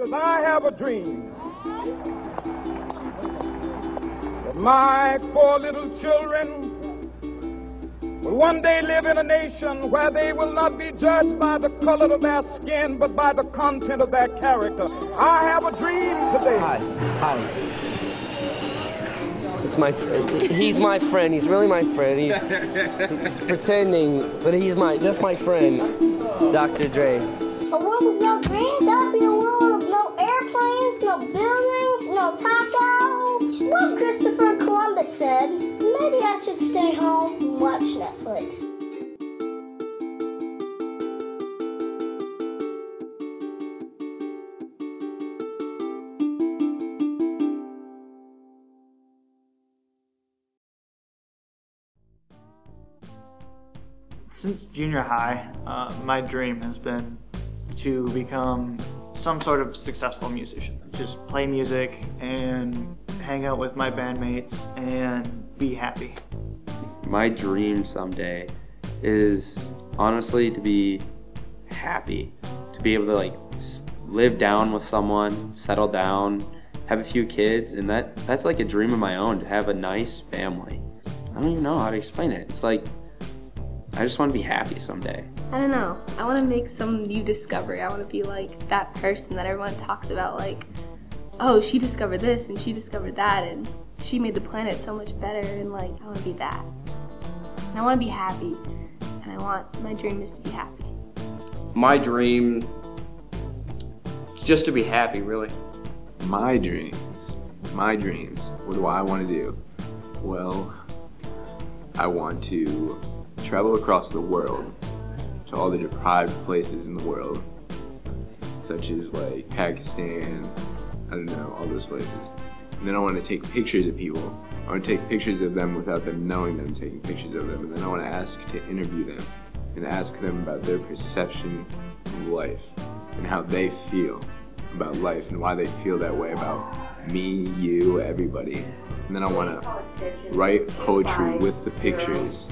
Sisters, I have a dream that my four little children will one day live in a nation where they will not be judged by the color of their skin, but by the content of their character. I have a dream today. Hi. Hi. It's my friend. He's my friend. He's really my friend. He's, he's pretending, but he's my just my friend, Dr. Dre. A world with no said, maybe I should stay home and watch Netflix. Since junior high, uh, my dream has been to become some sort of successful musician. Just play music and hang out with my bandmates and be happy. My dream someday is honestly to be happy, to be able to like live down with someone, settle down, have a few kids, and that that's like a dream of my own to have a nice family. I don't even know how to explain it. It's like I just want to be happy someday. I don't know. I want to make some new discovery. I want to be like that person that everyone talks about, like, oh, she discovered this and she discovered that and she made the planet so much better. And like, I want to be that. And I want to be happy. And I want my dream is to be happy. My dream just to be happy, really. My dreams. My dreams. What do I want to do? Well, I want to travel across the world to all the deprived places in the world, such as like Pakistan, I don't know, all those places. And then I want to take pictures of people. I want to take pictures of them without them knowing that I'm taking pictures of them. And then I want to ask to interview them and ask them about their perception of life and how they feel about life and why they feel that way about me, you, everybody. And then I want to write poetry with the pictures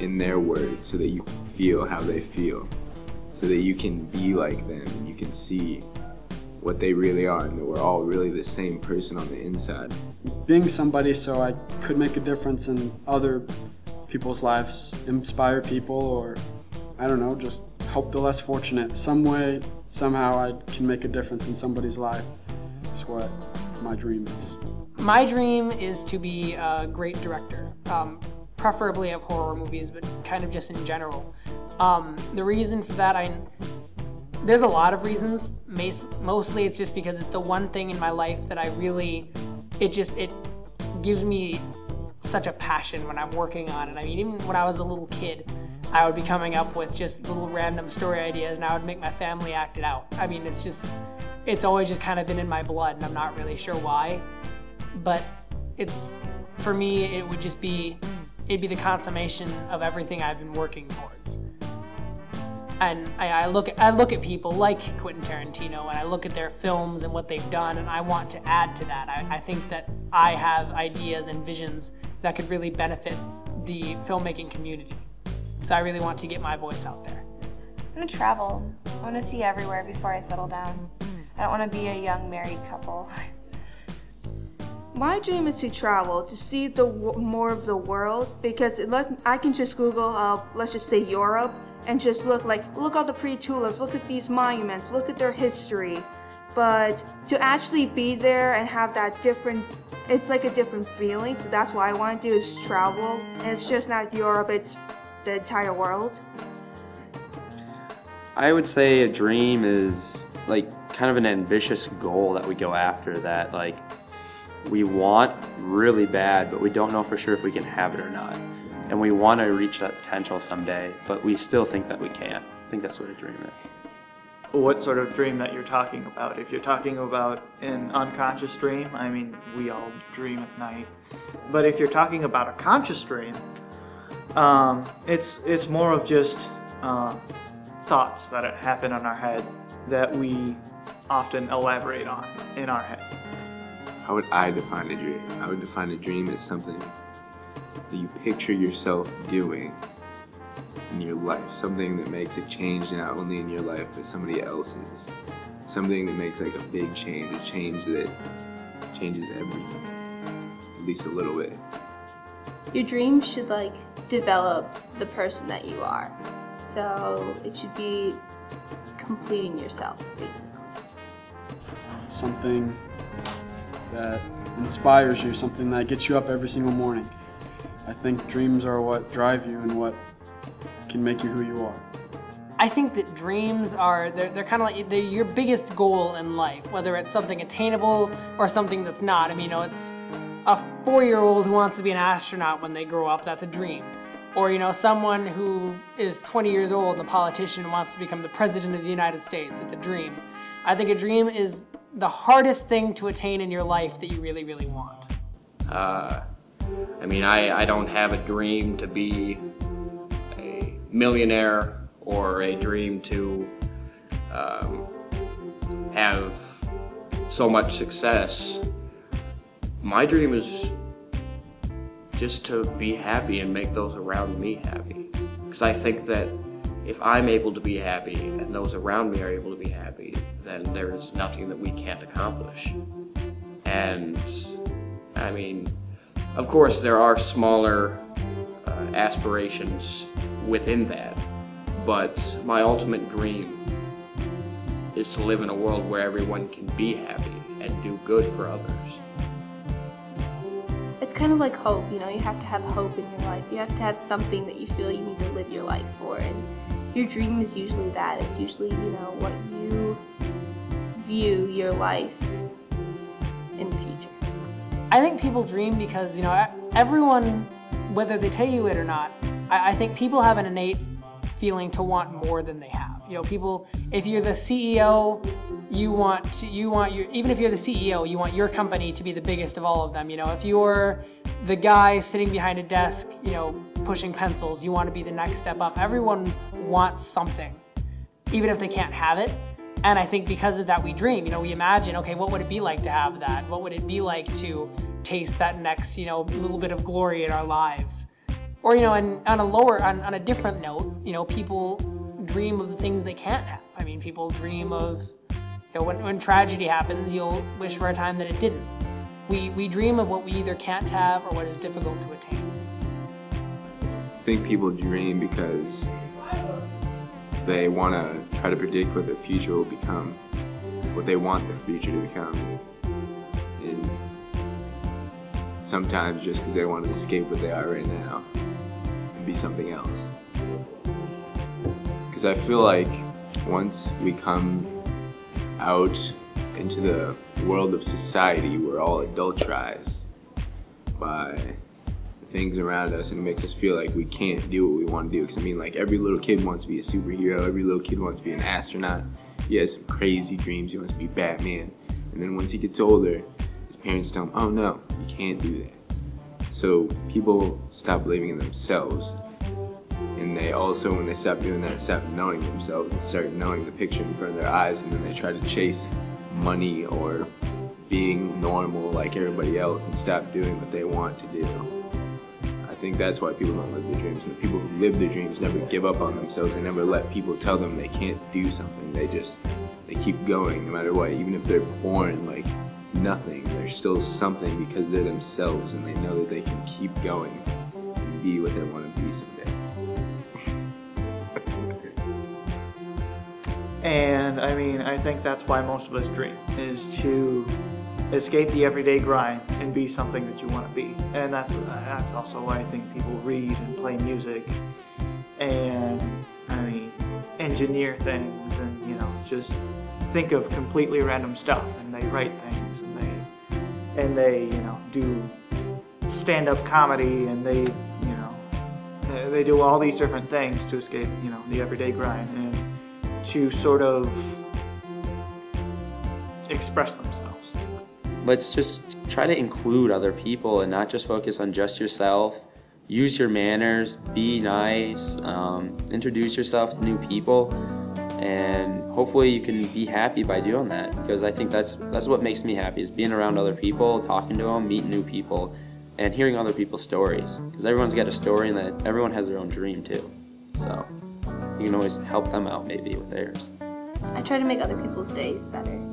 in their words so that you feel how they feel. So that you can be like them and you can see what they really are and that we're all really the same person on the inside. being somebody so I could make a difference in other people's lives, inspire people, or I don't know, just help the less fortunate. Some way, somehow, I can make a difference in somebody's life. That's what my dream is. My dream is to be a great director, um, preferably of horror movies, but kind of just in general. Um, the reason for that, I there's a lot of reasons. Mostly, it's just because it's the one thing in my life that I really, it just it gives me such a passion when I'm working on it. I mean, even when I was a little kid, I would be coming up with just little random story ideas, and I would make my family act it out. I mean, it's just, it's always just kind of been in my blood, and I'm not really sure why. But it's, for me, it would just be, it'd be the consummation of everything I've been working towards and I, I look at, I look at people like Quentin Tarantino and I look at their films and what they've done and I want to add to that. I, I think that I have ideas and visions that could really benefit the filmmaking community. So I really want to get my voice out there. I'm gonna travel. I wanna see everywhere before I settle down. I don't wanna be a young married couple. My dream is to travel, to see the more of the world, because it let, I can just Google, uh, let's just say Europe, and just look like, look at the pretty tulips, look at these monuments, look at their history. But to actually be there and have that different, it's like a different feeling. So that's what I want to do is travel, and it's just not Europe, it's the entire world. I would say a dream is like kind of an ambitious goal that we go after that like we want really bad, but we don't know for sure if we can have it or not. And we want to reach that potential someday, but we still think that we can't. I think that's what a dream is. What sort of dream that you're talking about? If you're talking about an unconscious dream, I mean, we all dream at night. But if you're talking about a conscious dream, um, it's it's more of just uh, thoughts that happen in our head that we often elaborate on in our head. How would I define a dream? I would define a dream as something that you picture yourself doing in your life, something that makes a change not only in your life but somebody else's. something that makes like a big change, a change that changes everything, at least a little bit. Your dreams should like develop the person that you are. So it should be completing yourself, basically. Something that inspires you, something that gets you up every single morning. I think dreams are what drive you and what can make you who you are. I think that dreams are, they're, they're kind of like they're your biggest goal in life, whether it's something attainable or something that's not. I mean, you know, it's a four year old who wants to be an astronaut when they grow up, that's a dream. Or, you know, someone who is 20 years old and a politician and wants to become the president of the United States, it's a dream. I think a dream is the hardest thing to attain in your life that you really, really want. Uh, I mean, I, I don't have a dream to be a millionaire or a dream to um, have so much success. My dream is just to be happy and make those around me happy. Because I think that if I'm able to be happy and those around me are able to be happy, then there is nothing that we can't accomplish. And I mean, of course, there are smaller uh, aspirations within that, but my ultimate dream is to live in a world where everyone can be happy and do good for others. It's kind of like hope, you know, you have to have hope in your life. You have to have something that you feel you need to live your life for. And your dream is usually that. It's usually, you know, what you view your life in the future. I think people dream because, you know, everyone, whether they tell you it or not, I, I think people have an innate feeling to want more than they have. You know, people, if you're the CEO, you want to, you want your, even if you're the CEO, you want your company to be the biggest of all of them. You know, if you're the guy sitting behind a desk, you know, pushing pencils, you want to be the next step up. Everyone wants something, even if they can't have it. And I think because of that, we dream. You know, we imagine, okay, what would it be like to have that? What would it be like to taste that next, you know, little bit of glory in our lives? Or, you know, and on a lower, on, on a different note, you know, people dream of the things they can't have. I mean, people dream of, you know, when, when tragedy happens, you'll wish for a time that it didn't. We, we dream of what we either can't have or what is difficult to attain. I think people dream because they want to try to predict what their future will become, what they want their future to become. And sometimes just because they want to escape what they are right now and be something else. Because I feel like once we come out into the world of society, we're all adulterized by things around us and it makes us feel like we can't do what we want to do. Because I mean, like every little kid wants to be a superhero, every little kid wants to be an astronaut. He has some crazy dreams. He wants to be Batman. And then once he gets older, his parents tell him, "Oh no, you can't do that." So people stop believing in themselves, and they also, when they stop doing that, stop knowing themselves and start knowing the picture in front of their eyes, and then they try to chase money or being normal like everybody else and stop doing what they want to do. I think that's why people don't live their dreams. And the people who live their dreams never give up on themselves. They never let people tell them they can't do something. They just they keep going no matter what. Even if they're born like nothing, they're still something because they're themselves and they know that they can keep going and be what they want to be someday. And I mean, I think that's why most of us dream is to escape the everyday grind and be something that you want to be. And that's that's also why I think people read and play music and I mean engineer things and you know just think of completely random stuff and they write things and they and they you know do stand-up comedy and they you know uh, they do all these different things to escape you know the everyday grind and to sort of express themselves. Let's just try to include other people and not just focus on just yourself. Use your manners, be nice, um, introduce yourself to new people, and hopefully you can be happy by doing that. Because I think that's that's what makes me happy is being around other people, talking to them, meeting new people, and hearing other people's stories. Because everyone's got a story, and that everyone has their own dream too. So you can always help them out maybe with theirs. I try to make other people's days better.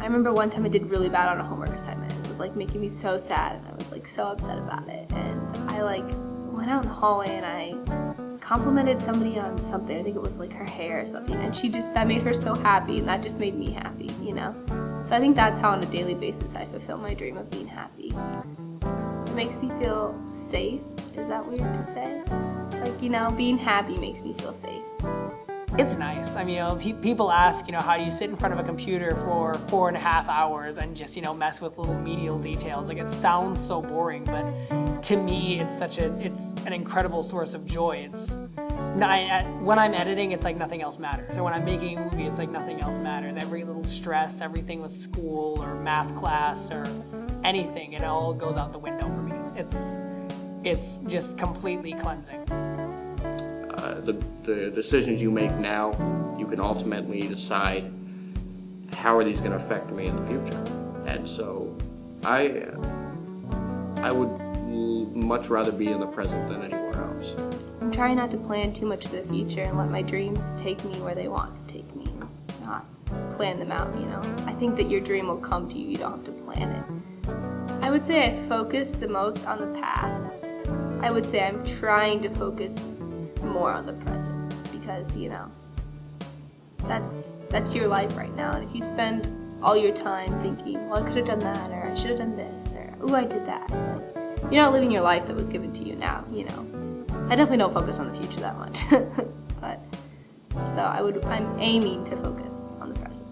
I remember one time I did really bad on a homework assignment. And it was like making me so sad, and I was like so upset about it. And I like went out in the hallway and I complimented somebody on something. I think it was like her hair or something, and she just that made her so happy, and that just made me happy. You know. So I think that's how on a daily basis I fulfill my dream of being happy. It makes me feel safe. Is that weird to say? Like, you know, being happy makes me feel safe. It's nice. I mean, you know, pe- people ask, you know, how do you sit in front of a computer for four and a half hours and just, you know, mess with little medial details? Like, it sounds so boring, but to me, it's such a, it's an incredible source of joy. It's, I- when I'm editing, it's like nothing else matters. Or when I'm making a movie, it's like nothing else matters. Every little stress, everything with school or math class or anything, it all goes out the window for me. It's, it's just completely cleansing. The, the decisions you make now, you can ultimately decide how are these going to affect me in the future. And so I, I would much rather be in the present than anywhere else. I'm trying not to plan too much of the future and let my dreams take me where they want to take me, not plan them out, you know. I think that your dream will come to you, you don't have to plan it. I would say I focus the most on the past. I would say I'm trying to focus more on the present because, you know, that's that's your life right now. And if you spend all your time thinking, well, I could have done that, or I should have done this, or ooh, I did that, you're not living your life that was given to you now, you know. I definitely don't focus on the future that much, but so I would I'm aiming to focus on the present.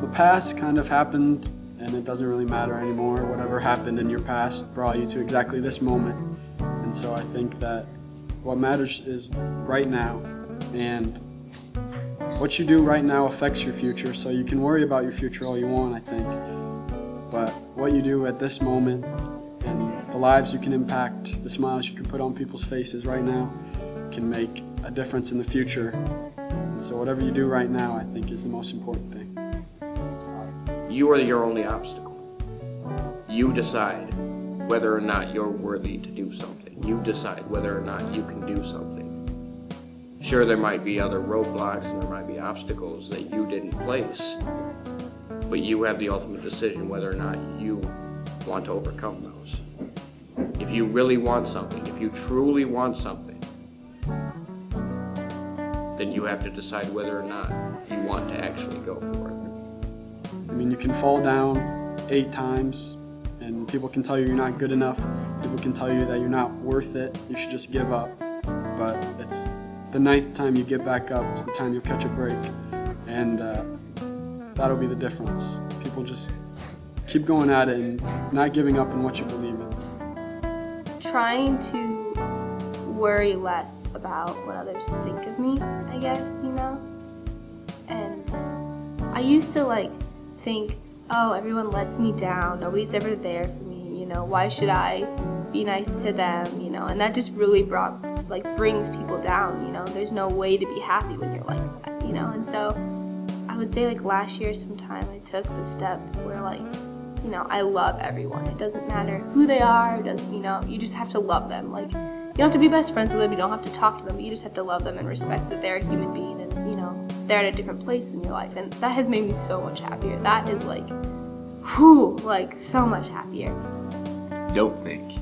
The past kind of happened and it doesn't really matter anymore. Whatever happened in your past brought you to exactly this moment. And so I think that what matters is right now and what you do right now affects your future. So you can worry about your future all you want, I think. But what you do at this moment and the lives you can impact, the smiles you can put on people's faces right now can make a difference in the future. And so whatever you do right now, I think is the most important thing. You are your only obstacle. You decide whether or not you're worthy to do something. You decide whether or not you can do something. Sure, there might be other roadblocks and there might be obstacles that you didn't place, but you have the ultimate decision whether or not you want to overcome those. If you really want something, if you truly want something, then you have to decide whether or not you want to actually go for it. I mean, you can fall down eight times, and people can tell you you're not good enough. People can tell you that you're not worth it. You should just give up. But it's the ninth time you get back up is the time you'll catch a break, and uh, that'll be the difference. People just keep going at it and not giving up on what you believe in. Trying to worry less about what others think of me, I guess, you know? And I used to like think, oh, everyone lets me down, nobody's ever there for me, you know, why should I be nice to them, you know? And that just really brought, like, brings people down, you know? There's no way to be happy when you're like that, you know? And so I would say, like, last year sometime I took the step where, like, you know, I love everyone. It doesn't matter who they are, doesn't, you know, you just have to love them. Like, you don't have to be best friends with them, you don't have to talk to them, but you just have to love them and respect that they're a human being they're at a different place in your life. And that has made me so much happier. That is like, whew, like so much happier. Don't think.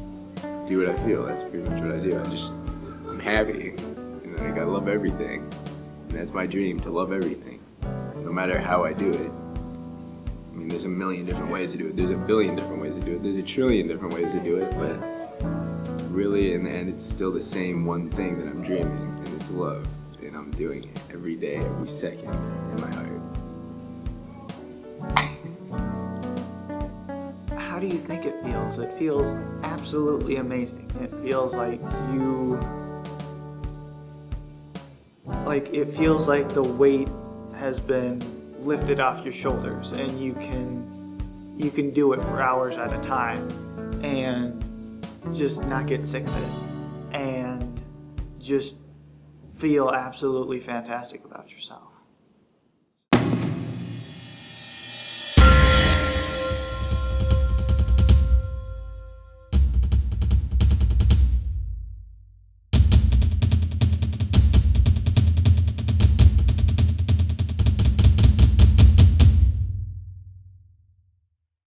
Do what I feel. That's pretty much what I do. I'm just, I'm happy. And like, I love everything. And that's my dream, to love everything. No matter how I do it. I mean, there's a million different ways to do it. There's a billion different ways to do it. There's a trillion different ways to do it. But really, in the end, it's still the same one thing that I'm dreaming, and it's love. And I'm doing it every day, every second in my heart. How do you think it feels? It feels absolutely amazing. It feels like you. Like, it feels like the weight has been lifted off your shoulders and you can you can do it for hours at a time and just not get sick of it and just feel absolutely fantastic about yourself.